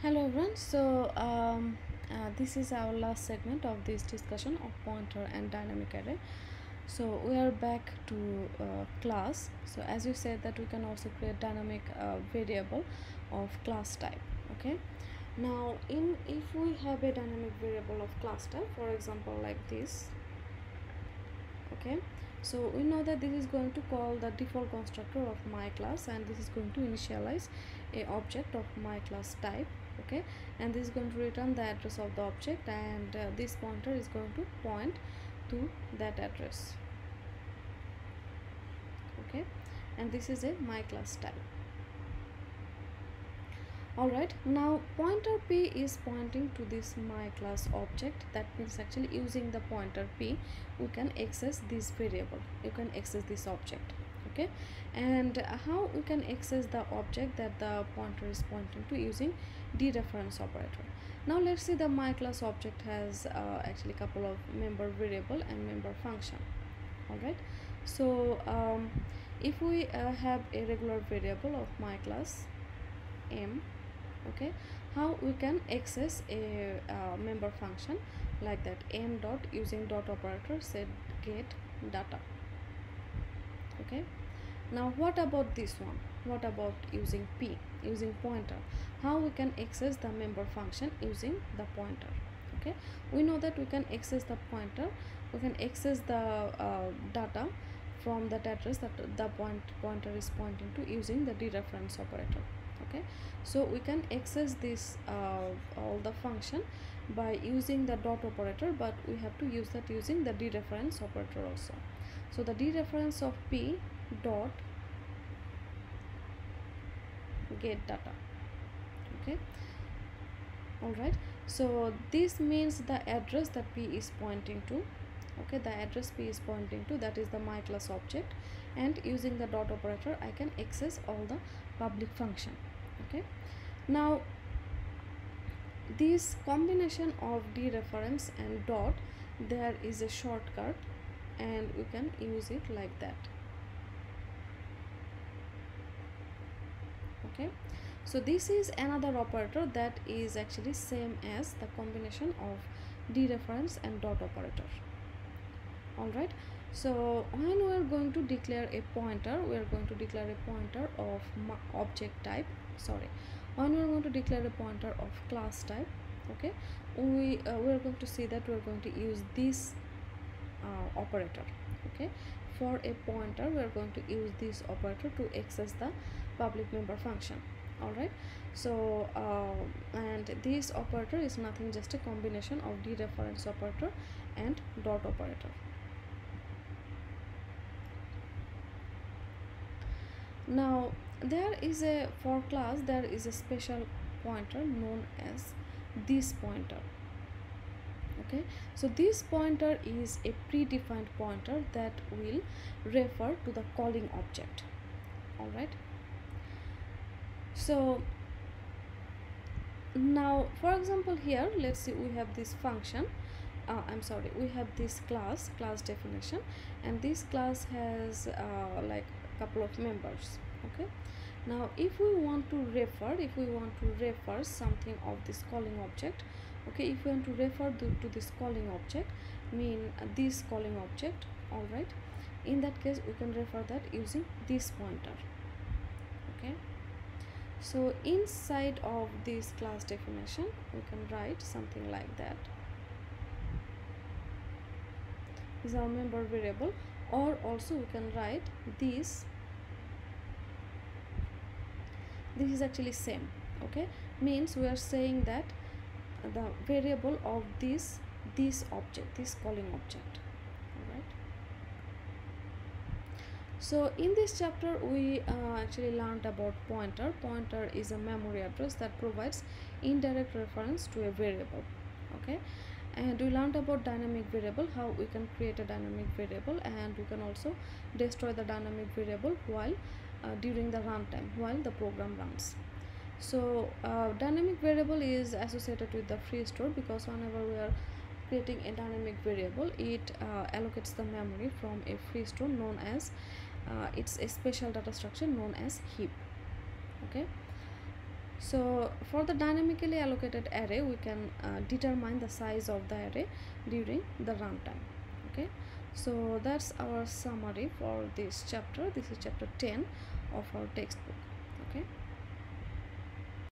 hello everyone. So um, uh, this is our last segment of this discussion of pointer and dynamic array. So we are back to uh, class. So as you said that we can also create dynamic uh, variable of class type okay? Now in if we have a dynamic variable of class type for example like this okay? So we know that this is going to call the default constructor of my class and this is going to initialize a object of my class type okay? And this is going to return the address of the object and uh, this pointer is going to point to that address. Okay? And this is a my class type alright now pointer p is pointing to this my class object. That means actually using the pointer p we can access this variable. You can access this object okay? And how we can access the object that the pointer is pointing to using dereference operator. Now let's see the my class object has uh, actually a couple of member variable and member function all right so um, if we uh, have a regular variable of my class m okay? How we can access a uh, member function like that m dot using dot operator set get data okay now what about this one? What about using p using pointer? How we can access the member function using the pointer? Okay we know that we can access the pointer. We can access the uh, data from that address that the point pointer is pointing to using the dereference operator. Okay so we can access this uh, all the function by using the dot operator but we have to use that using the dereference operator also. So the dereference of p dot get data. Okay? All right so this means the address that p is pointing to. Okay? The address p is pointing to that is the my class object. And using the dot operator i can access all the public function. Okay? Now this combination of dereference and dot there is a shortcut. And we can use it like that okay? So this is another operator that is actually same as the combination of dereference and dot operator. All right so when we are going to declare a pointer we are going to declare a pointer of object type sorry. When we are going to declare a pointer of class type okay? We uh, we are going to see that we are going to use this uh, operator okay for a pointer we are going to use this operator to access the public member function. All right? So uh, and this operator is nothing just a combination of dereference operator and dot operator. Now there is a for class there is a special pointer known as this pointer okay? So this pointer is a predefined pointer that will refer to the calling object all right so now for example here let's see we have this function uh, I'm sorry we have this class class definition and this class has uh, like a couple of members okay? Now if we want to refer if we want to refer something of this calling object okay if we want to refer to, to this calling object mean this calling object all right in that case we can refer that using this pointer. Okay. So inside of this class definition we can write something like that. Is our member variable or also we can write this. This is actually same okay. Means we are saying that the variable of this this object this calling object all right so in this chapter we uh, actually learned about pointer. Pointer is a memory address that provides indirect reference to a variable okay? And we learned about dynamic variable how we can create a dynamic variable and we can also destroy the dynamic variable while uh, during the runtime while the program runs so uh, dynamic variable is associated with the free store because whenever we are creating a dynamic variable it uh, allocates the memory from a free store known as uh, it's a special data structure known as heap. Okay? So for the dynamically allocated array we can uh, determine the size of the array during the runtime. Okay? So that's our summary for this chapter. This is chapter 10 of our textbook. Okay